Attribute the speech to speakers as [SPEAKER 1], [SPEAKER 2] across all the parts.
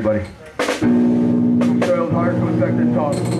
[SPEAKER 1] everybody. From Charles Hart, from Sector Talk.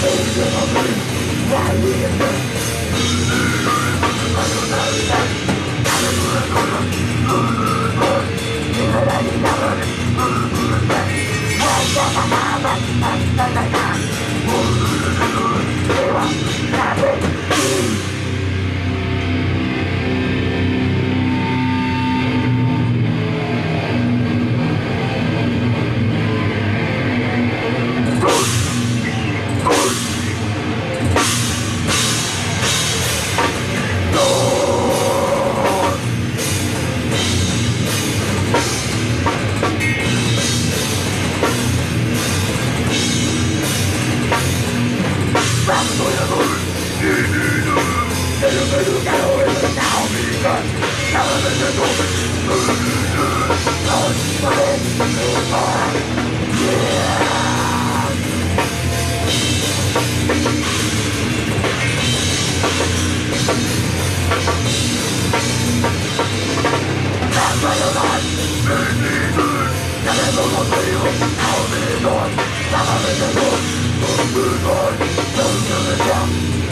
[SPEAKER 2] change of a man. Why we body, don't you know the job?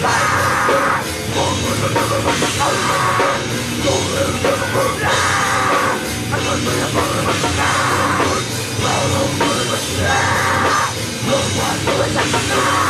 [SPEAKER 3] No
[SPEAKER 4] one knows